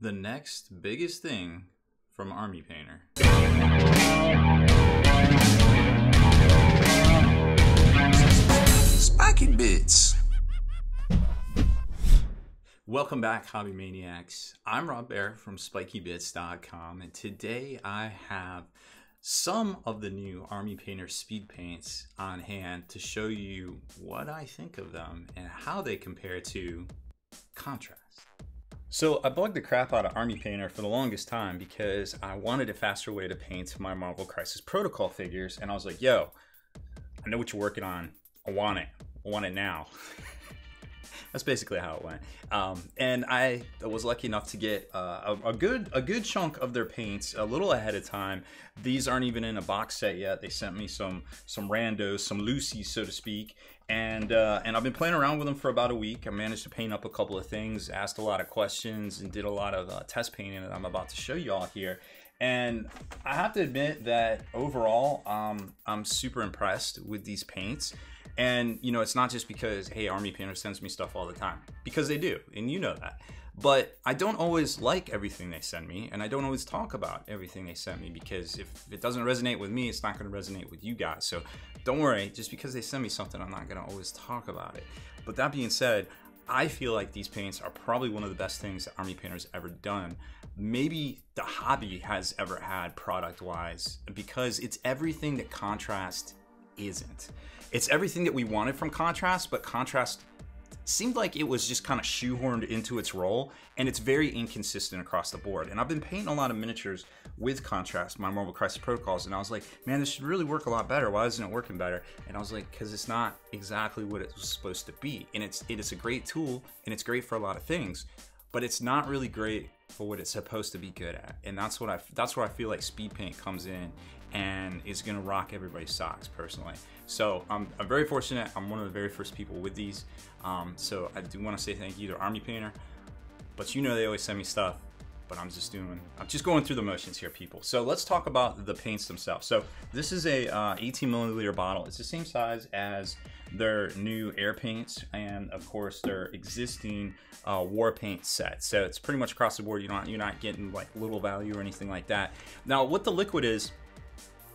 the next biggest thing from Army Painter. Spikey Bits. Welcome back, Hobby Maniacs. I'm Rob Baer from SpikeyBits.com, and today I have some of the new Army Painter speed paints on hand to show you what I think of them and how they compare to contrast. So I bugged the crap out of Army Painter for the longest time because I wanted a faster way to paint my Marvel Crisis Protocol figures, and I was like, yo, I know what you're working on. I want it. I want it now. That's basically how it went. Um, and I was lucky enough to get uh, a, a, good a good chunk of their paints a little ahead of time. These aren't even in a box set yet. They sent me some some randos, some Lucy's, so to speak. And uh, and I've been playing around with them for about a week. I managed to paint up a couple of things, asked a lot of questions, and did a lot of uh, test painting that I'm about to show you all here. And I have to admit that overall, um, I'm super impressed with these paints. And you know, it's not just because hey, Army Painter sends me stuff all the time because they do, and you know that. But I don't always like everything they send me, and I don't always talk about everything they send me because if it doesn't resonate with me, it's not going to resonate with you guys. So don't worry, just because they send me something, I'm not going to always talk about it. But that being said, I feel like these paints are probably one of the best things that Army Painter's ever done. Maybe the hobby has ever had product wise because it's everything that contrast isn't. It's everything that we wanted from contrast, but contrast seemed like it was just kind of shoehorned into its role and it's very inconsistent across the board. And i've been painting a lot of miniatures with contrast my marvel crisis protocols and i was like man this should really work a lot better. Why isn't it working better? And i was like because it's not exactly what it was supposed to be. And it's it is a great tool and it's great for a lot of things but it's not really great for what it's supposed to be good at and that's what i that's where i feel like speed paint comes in and is to rock everybody's socks personally so I'm, I'm, very fortunate. I'm one of the very first people with these. Um, so I do want to say thank you to Army Painter. But you know they always send me stuff. But I'm just doing, I'm just going through the motions here, people. So let's talk about the paints themselves. So this is a uh, 18 milliliter bottle. It's the same size as their new air paints and of course their existing uh, war paint set. So it's pretty much across the board. You're not you're not getting like little value or anything like that. Now what the liquid is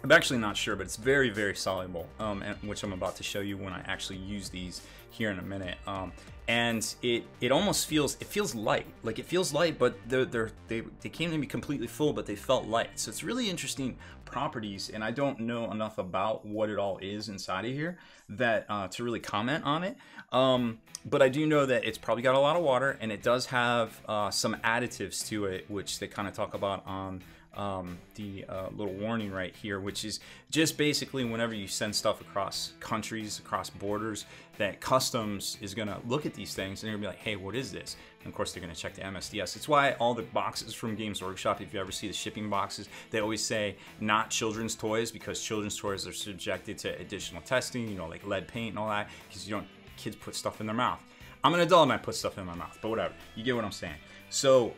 I'm actually not sure, but it's very, very soluble, um, which I'm about to show you when I actually use these here in a minute. Um, and it it almost feels it feels light, like it feels light, but they're, they're, they they came to me completely full, but they felt light. So it's really interesting properties, and I don't know enough about what it all is inside of here that uh, to really comment on it. Um, but I do know that it's probably got a lot of water, and it does have uh, some additives to it, which they kind of talk about on um, the uh, little warning right here, which is just basically whenever you send stuff across countries, across borders, that customs is going to look at these things and they're going to be like, hey, what is this? And of course, they're going to check the MSDS. It's why all the boxes from Games Workshop, if you ever see the shipping boxes, they always say not children's toys because children's toys are subjected to additional testing, you know, like lead paint and all that, because you don't, kids put stuff in their mouth. I'm an adult and I put stuff in my mouth, but whatever. You get what I'm saying. So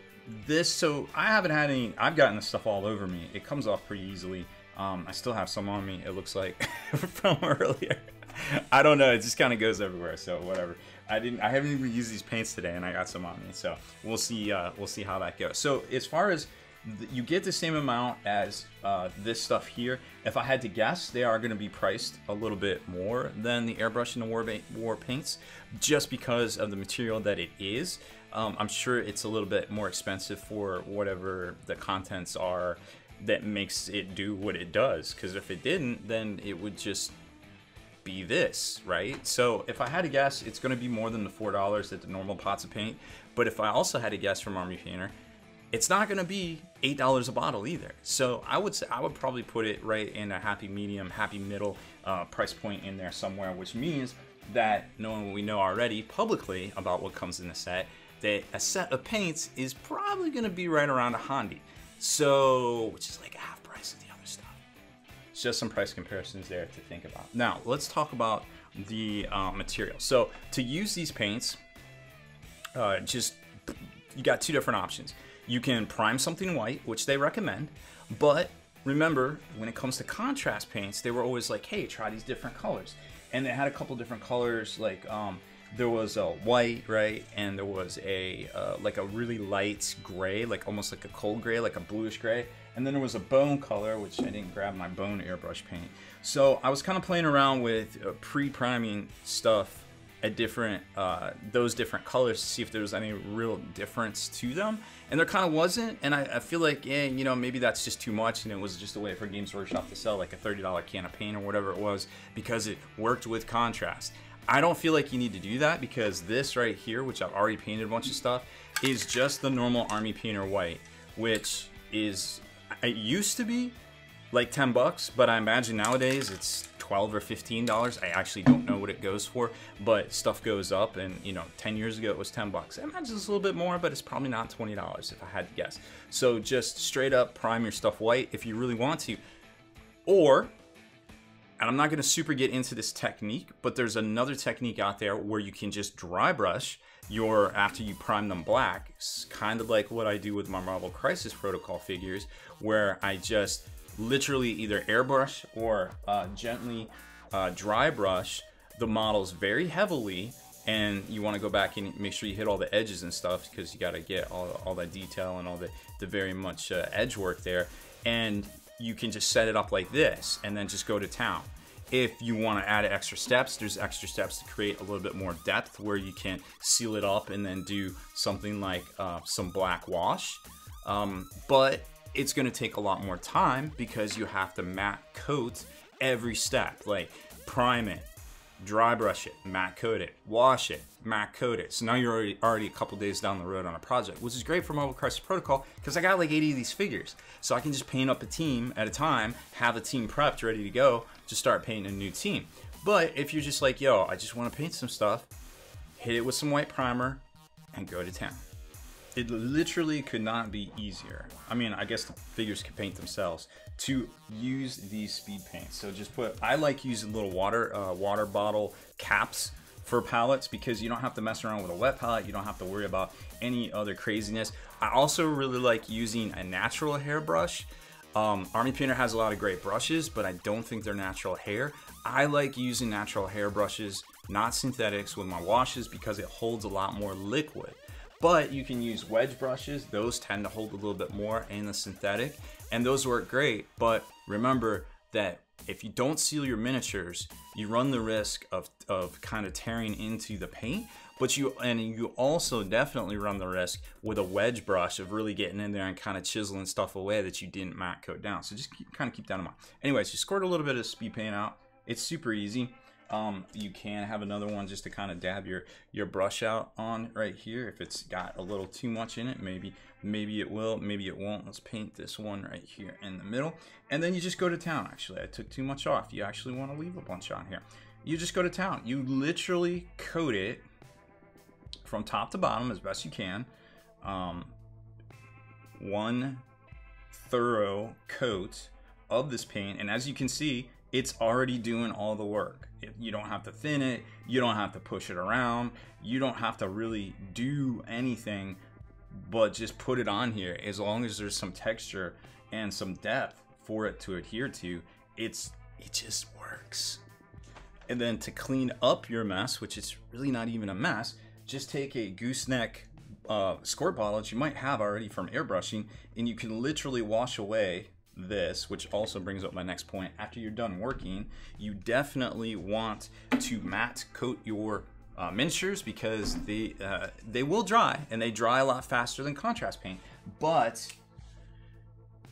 this, so I haven't had any, I've gotten this stuff all over me. It comes off pretty easily. Um, I still have some on me, it looks like, from earlier. I don't know, it just kind of goes everywhere, so whatever. I didn't, I haven't even used these paints today and I got some on me, so we'll see, uh, we'll see how that goes. So as far as, you get the same amount as uh, this stuff here. If I had to guess, they are going to be priced a little bit more than the airbrush and the war, war paints, just because of the material that it is. Um, I'm sure it's a little bit more expensive for whatever the contents are that makes it do what it does. Because if it didn't, then it would just be this, right? So if I had to guess, it's going to be more than the four dollars that the normal pots of paint. But if I also had to guess from Army Painter, it's not going to be eight dollars a bottle either. So I would say I would probably put it right in a happy medium, happy middle uh, price point in there somewhere, which means that knowing what we know already publicly about what comes in the set, that a set of paints is probably going to be right around a Handy. So, which is like half price of the other stuff. It's just some price comparisons there to think about. Now, let's talk about the uh, material. So, to use these paints, uh, just you got two different options. You can prime something white, which they recommend, but remember, when it comes to contrast paints, they were always like, hey, try these different colors. And they had a couple different colors, like um, there was a white, right, and there was a uh, like a really light gray, like almost like a cold gray, like a bluish gray, and then there was a bone color, which I didn't grab my bone airbrush paint. So I was kind of playing around with uh, pre-priming stuff at different uh, those different colors to see if there was any real difference to them, and there kind of wasn't. And I, I feel like, yeah, you know, maybe that's just too much, and it was just a way for Games Workshop to sell like a thirty dollar can of paint or whatever it was because it worked with contrast. I don't feel like you need to do that because this right here, which I've already painted a bunch of stuff, is just the normal Army Painter white, which is, it used to be like 10 bucks, but I imagine nowadays it's 12 or 15 dollars. I actually don't know what it goes for, but stuff goes up and you know, 10 years ago it was 10 bucks. I imagine it's a little bit more, but it's probably not 20 dollars if I had to guess. So just straight up prime your stuff white if you really want to. Or and I'm not going to super get into this technique, but there's another technique out there where you can just dry brush your after you prime them black, it's kind of like what I do with my Marvel Crisis Protocol figures, where I just literally either airbrush or uh, gently uh, dry brush the models very heavily and you want to go back and make sure you hit all the edges and stuff because you got to get all, all that detail and all the, the very much uh, edge work there. And you can just set it up like this and then just go to town. If you want to add extra steps, there's extra steps to create a little bit more depth where you can seal it up and then do something like uh, some black wash. Um, but it's going to take a lot more time because you have to matte coat every step, like prime it, dry brush it, matte coat it, wash it, matte coat it. So now you're already, already a couple days down the road on a project, which is great for Marvel Crisis Protocol because I got like 80 of these figures. So I can just paint up a team at a time, have a team prepped, ready to go, to start painting a new team. But if you're just like, yo, I just want to paint some stuff, hit it with some white primer and go to town. It literally could not be easier. I mean, I guess the figures can paint themselves to use these speed paints. So just put, I like using little water, uh, water bottle caps for palettes because you don't have to mess around with a wet palette. You don't have to worry about any other craziness. I also really like using a natural hairbrush. Um, Army Painter has a lot of great brushes, but I don't think they're natural hair. I like using natural hair brushes, not synthetics, with my washes because it holds a lot more liquid. But you can use wedge brushes. Those tend to hold a little bit more in the synthetic and those work great. But remember that if you don't seal your miniatures, you run the risk of, of kind of tearing into the paint. But you and you also definitely run the risk with a wedge brush of really getting in there and kind of chiseling stuff away that you didn't matte coat down. So just keep, kind of keep that in mind. Anyways, you squirt a little bit of speed paint out. It's super easy. Um, you can have another one just to kind of dab your your brush out on right here. If it's got a little too much in it maybe maybe it will maybe it won't. Let's paint this one right here in the middle. And then you just go to town actually. I took too much off. You actually want to leave a bunch on here. You just go to town. You literally coat it from top to bottom as best you can. Um, one thorough coat of this paint. And as you can see it's already doing all the work. You don't have to thin it, you don't have to push it around, you don't have to really do anything but just put it on here. As long as there's some texture and some depth for it to adhere to, it's it just works. And then to clean up your mess, which is really not even a mess, just take a gooseneck uh, squirt bottle that you might have already from airbrushing, and you can literally wash away this, which also brings up my next point. After you're done working, you definitely want to matte coat your uh, miniatures because they uh, they will dry and they dry a lot faster than contrast paint. But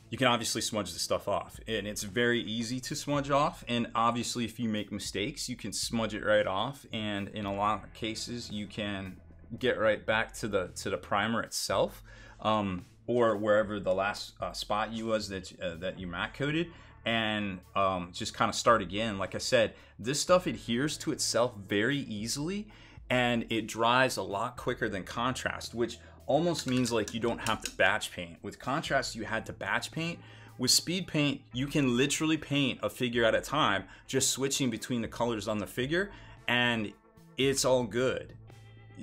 you can obviously smudge the stuff off, and it's very easy to smudge off. And obviously, if you make mistakes, you can smudge it right off. And in a lot of cases, you can get right back to the to the primer itself. Um, or wherever the last uh, spot you was that uh, that you matte coated and um, just kind of start again. Like i said this stuff adheres to itself very easily and it dries a lot quicker than contrast which almost means like you don't have to batch paint. With contrast you had to batch paint. With speed paint you can literally paint a figure at a time just switching between the colors on the figure and it's all good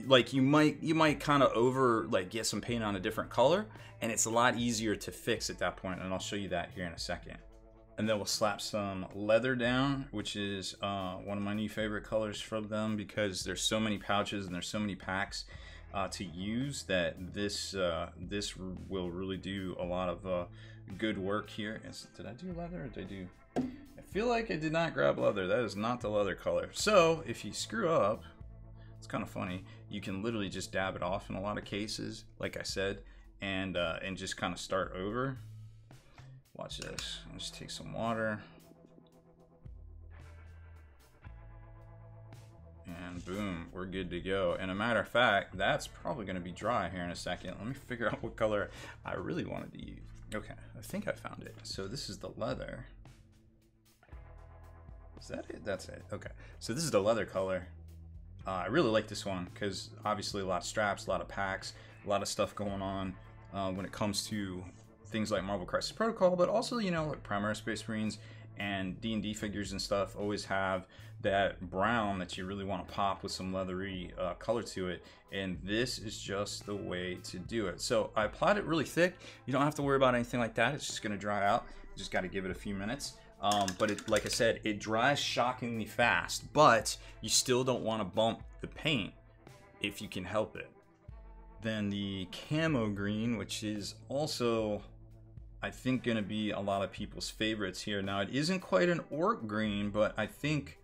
like you might you might kind of over like get some paint on a different color and it's a lot easier to fix at that point and I'll show you that here in a second. and then we'll slap some leather down, which is uh, one of my new favorite colors from them because there's so many pouches and there's so many packs uh, to use that this uh, this will really do a lot of uh, good work here. Is, did I do leather or did I do? I feel like I did not grab leather. That is not the leather color. So if you screw up, it's kind of funny. You can literally just dab it off in a lot of cases, like I said, and uh, and just kind of start over. Watch this. Let's take some water. And boom, we're good to go. And a matter of fact, that's probably going to be dry here in a second. Let me figure out what color I really wanted to use. Okay, I think I found it. So this is the leather. Is that it? That's it. Okay. So this is the leather color. Uh, I really like this one because obviously a lot of straps, a lot of packs, a lot of stuff going on uh, when it comes to things like Marvel Crisis Protocol, but also you know like Primaris Space Marines and D and D figures and stuff always have that brown that you really want to pop with some leathery uh, color to it, and this is just the way to do it. So I applied it really thick. You don't have to worry about anything like that. It's just going to dry out. You just got to give it a few minutes. Um, but it, like I said, it dries shockingly fast, but you still don't want to bump the paint if you can help it. Then the camo green, which is also, I think, going to be a lot of people's favorites here. Now, it isn't quite an orc green, but I think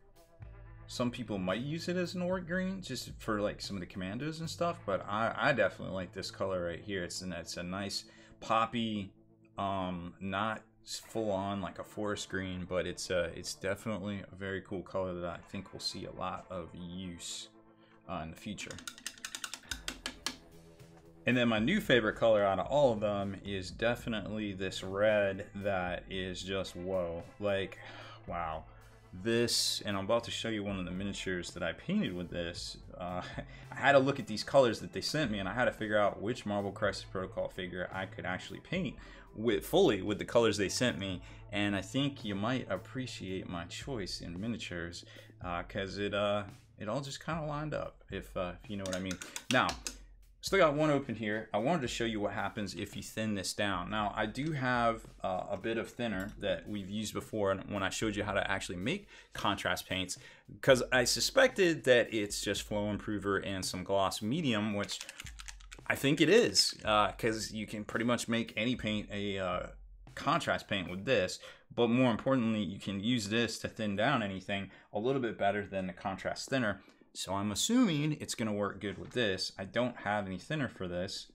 some people might use it as an orc green just for like some of the commandos and stuff. But I, I definitely like this color right here. It's, an, it's a nice poppy, um, not full on like a forest green, but it's uh, it's definitely a very cool color that I think we'll see a lot of use uh, in the future. And then my new favorite color out of all of them is definitely this red that is just whoa. Like, wow. This, and I'm about to show you one of the miniatures that I painted with this. Uh, I had to look at these colors that they sent me and I had to figure out which Marvel Crisis Protocol figure I could actually paint with fully with the colors they sent me, and I think you might appreciate my choice in miniatures because uh, it uh, it all just kind of lined up, if, uh, if you know what I mean. Now, still got one open here. I wanted to show you what happens if you thin this down. Now, I do have uh, a bit of thinner that we've used before when I showed you how to actually make contrast paints because I suspected that it's just flow improver and some gloss medium, which I think it is because uh, you can pretty much make any paint a uh, contrast paint with this. But more importantly, you can use this to thin down anything a little bit better than the contrast thinner. So I'm assuming it's going to work good with this. I don't have any thinner for this,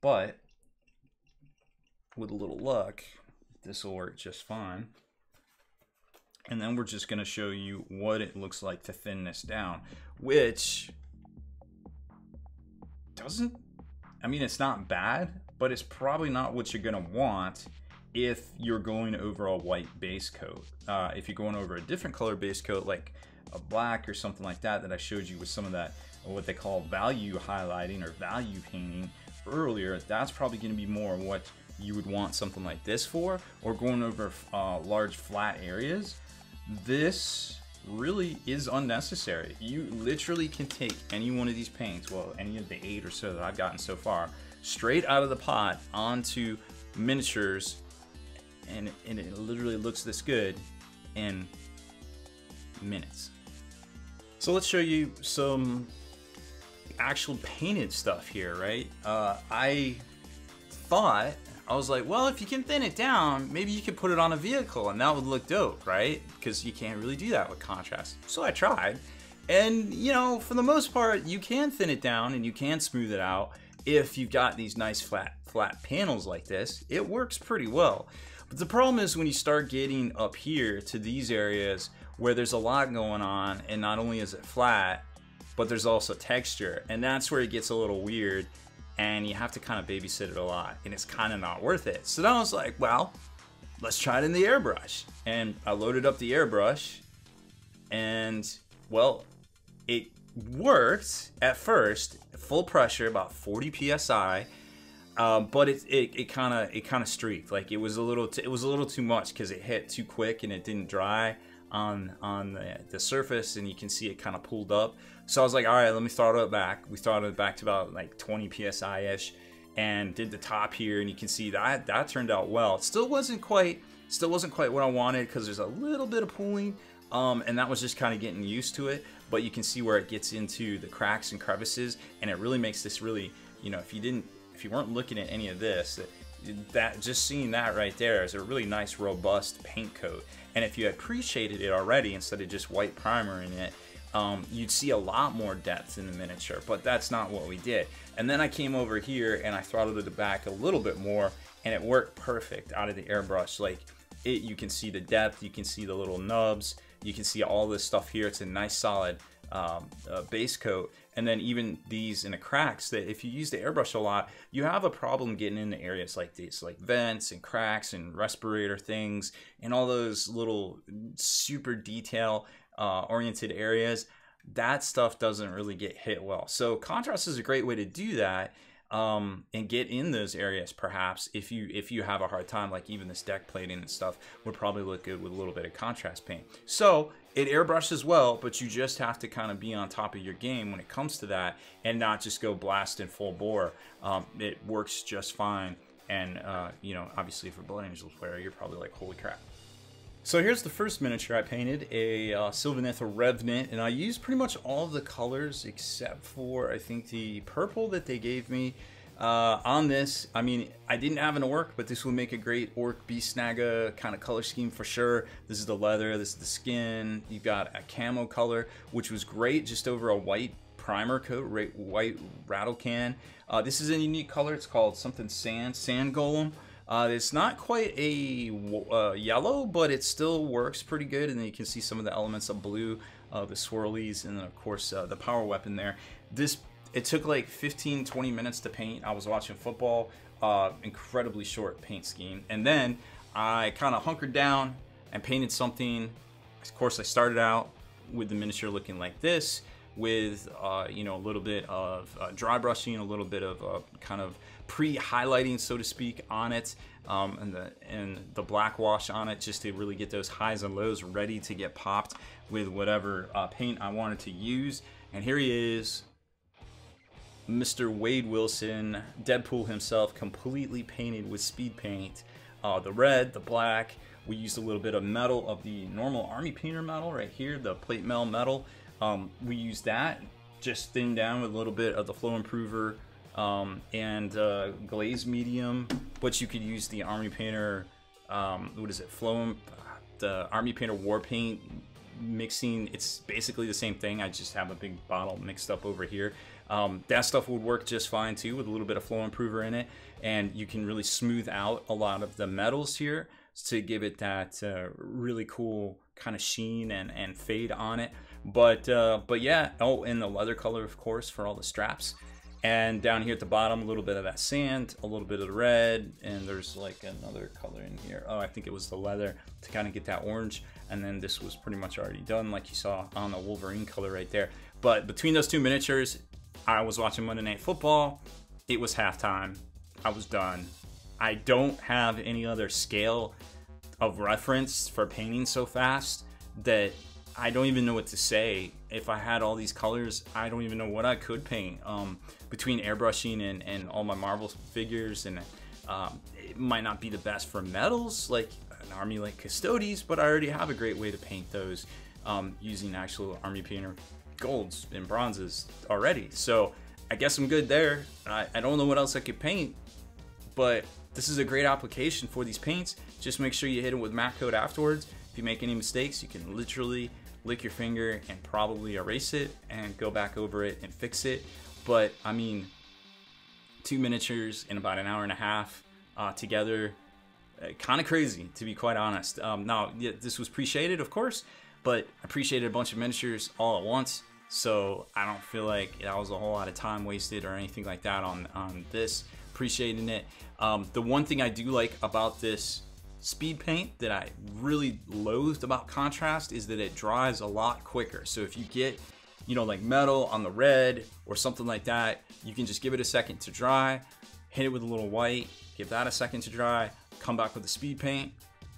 but with a little luck, this will work just fine. And then we're just going to show you what it looks like to thin this down, which doesn't I mean it's not bad, but it's probably not what you're gonna want if you're going over a white base coat. Uh, if you're going over a different color base coat like a black or something like that that I showed you with some of that what they call value highlighting or value painting earlier, that's probably to be more what you would want something like this for, or going over uh, large flat areas. This really is unnecessary. You literally can take any one of these paints, well, any of the eight or so that I've gotten so far, straight out of the pot onto miniatures, and, and it literally looks this good in minutes. So let's show you some actual painted stuff here, right? Uh, I thought I was like, well, if you can thin it down, maybe you could put it on a vehicle and that would look dope, right? Because you can't really do that with contrast. So I tried. And, you know, for the most part, you can thin it down and you can smooth it out if you've got these nice flat, flat panels like this. It works pretty well. But the problem is when you start getting up here to these areas where there's a lot going on and not only is it flat, but there's also texture. And that's where it gets a little weird and you have to kind of babysit it a lot and it's kind of not worth it. So then I was like, well, let's try it in the airbrush. And I loaded up the airbrush and well, it worked at first, full pressure, about 40 psi. Um, but it it kind of it kind of streaked like it was a little it was a little too much because it hit too quick and it didn't dry on on the, the surface and you can see it kind of pulled up so i was like all right let me throttle it back we throttled it back to about like 20 psi ish and did the top here and you can see that that turned out well. It still wasn't quite still wasn't quite what I wanted because there's a little bit of pooling um, and that was just kind of getting used to it but you can see where it gets into the cracks and crevices and it really makes this really you know if you didn't if you weren't looking at any of this that just seeing that right there is a really nice robust paint coat. And if you pre-shaded it already instead of just white primer in it um, you'd see a lot more depth in the miniature but that's not what we did. And then I came over here and I throttled it back a little bit more and it worked perfect out of the airbrush. Like it you can see the depth you can see the little nubs you can see all this stuff here. It's a nice solid um, uh, base coat and then even these in the cracks that if you use the airbrush a lot you have a problem getting into areas like these like vents and cracks and respirator things and all those little super detail uh, oriented areas that stuff doesn't really get hit well. So contrast is a great way to do that um, and get in those areas perhaps if you if you have a hard time like even this deck plating and stuff would probably look good with a little bit of contrast paint. So it airbrushes well but you just have to kind of be on top of your game when it comes to that and not just go blast in full bore um, it works just fine and uh, you know obviously for blood angels player you're probably like holy crap so here's the first miniature I painted, a uh, Sylvaneth Revenant, and I used pretty much all the colors except for, I think, the purple that they gave me. Uh, on this, I mean, I didn't have an orc, but this would make a great orc beast Snagga kind of color scheme for sure. This is the leather, this is the skin. You've got a camo color, which was great just over a white primer coat, right, white rattle can. Uh, this is a unique color. It's called something sand, sand golem. Uh, it's not quite a uh, yellow, but it still works pretty good. And then you can see some of the elements of blue, uh, the swirlies, and then of course uh, the power weapon there. This it took like 15, 20 minutes to paint. I was watching football, uh, incredibly short paint scheme, and then I kind of hunkered down and painted something. Of course, I started out with the miniature looking like this with uh, you know a little bit of uh, dry brushing, a little bit of uh, kind of pre-highlighting, so to speak, on it, um, and the and the black wash on it, just to really get those highs and lows ready to get popped with whatever uh, paint I wanted to use. And here he is, Mr. Wade Wilson, Deadpool himself, completely painted with speed paint. Uh, the red, the black. We used a little bit of metal of the normal army painter metal right here, the plate mail metal. Um, we use that just thinned down with a little bit of the flow improver um, and uh, glaze medium, but you could use the Army Painter, um, what is it, flow, the Army Painter War Paint mixing. It's basically the same thing. I just have a big bottle mixed up over here. Um, that stuff would work just fine too with a little bit of flow improver in it, and you can really smooth out a lot of the metals here to give it that uh, really cool kind of sheen and, and fade on it. But uh, but yeah, oh, and the leather color, of course, for all the straps. And down here at the bottom, a little bit of that sand, a little bit of the red, and there's like another color in here. Oh, I think it was the leather to kind of get that orange. And then this was pretty much already done, like you saw on the Wolverine color right there. But between those two miniatures, I was watching Monday Night Football. It was halftime. I was done. I don't have any other scale of reference for painting so fast that I don't even know what to say. If I had all these colors, I don't even know what I could paint. Um, between airbrushing and, and all my Marvel figures, and um, it might not be the best for metals like an army like Custodes, but I already have a great way to paint those um, using actual army painter golds and bronzes already. So I guess I'm good there. I, I don't know what else I could paint, but this is a great application for these paints. Just make sure you hit it with matte coat afterwards. If you make any mistakes, you can literally lick your finger and probably erase it and go back over it and fix it. But I mean, two miniatures in about an hour and a half uh, together, uh, kind of crazy to be quite honest. Um, now, yeah, this was pre-shaded, of course, but I pre-shaded a bunch of miniatures all at once. So I don't feel like that was a whole lot of time wasted or anything like that on on this. Pre-shading it. Um, the one thing I do like about this speed paint that I really loathed about contrast is that it dries a lot quicker. So if you get, you know, like metal on the red or something like that, you can just give it a second to dry, hit it with a little white, give that a second to dry, come back with the speed paint,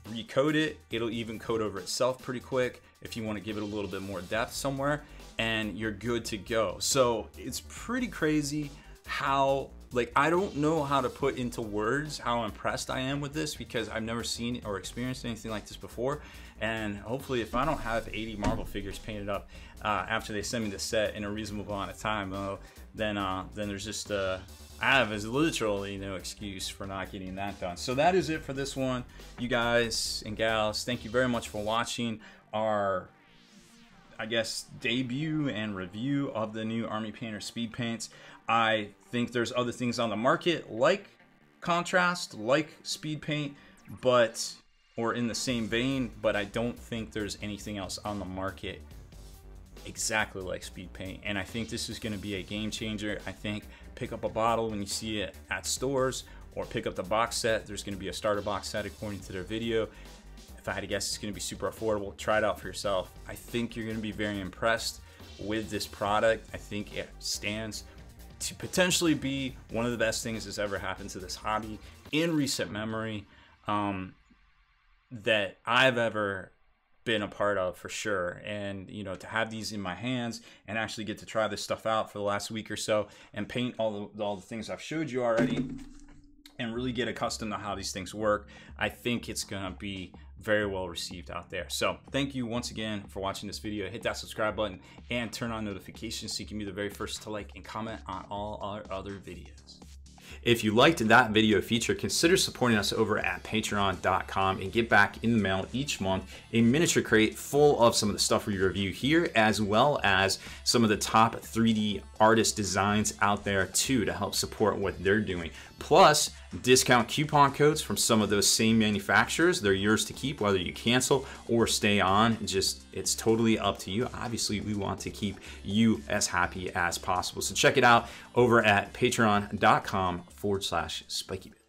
recoat it. It'll even coat over itself pretty quick if you want to give it a little bit more depth somewhere and you're good to go. So it's pretty crazy how like I don't know how to put into words how impressed I am with this because I've never seen or experienced anything like this before. And hopefully, if I don't have 80 Marvel figures painted up uh, after they send me the set in a reasonable amount of time, uh, then uh, then there's just uh, I have is literally no excuse for not getting that done. So that is it for this one, you guys and gals. Thank you very much for watching our I guess, debut and review of the new Army Painter speed paints. I think there's other things on the market like contrast, like speed paint, but or in the same vein, but I don't think there's anything else on the market exactly like speed paint. And I think this is going to be a game changer. I think pick up a bottle when you see it at stores or pick up the box set. There's going to be a starter box set according to their video if I had to guess, it's going to be super affordable. Try it out for yourself. I think you're going to be very impressed with this product. I think it stands to potentially be one of the best things that's ever happened to this hobby in recent memory um, that I've ever been a part of for sure. And, you know, to have these in my hands and actually get to try this stuff out for the last week or so and paint all the, all the things I've showed you already and really get accustomed to how these things work, I think it's to be very well received out there. So thank you once again for watching this video. Hit that subscribe button and turn on notifications so you can be the very first to like and comment on all our other videos. If you liked that video feature, consider supporting us over at patreon.com and get back in the mail each month a miniature crate full of some of the stuff we review here, as well as some of the top 3D artist designs out there too to help support what they're doing. Plus, discount coupon codes from some of those same manufacturers. They're yours to keep whether you cancel or stay on. Just it's totally up to you. Obviously, we want to keep you as happy as possible. So check it out over at patreon.com forward slash spikeybits.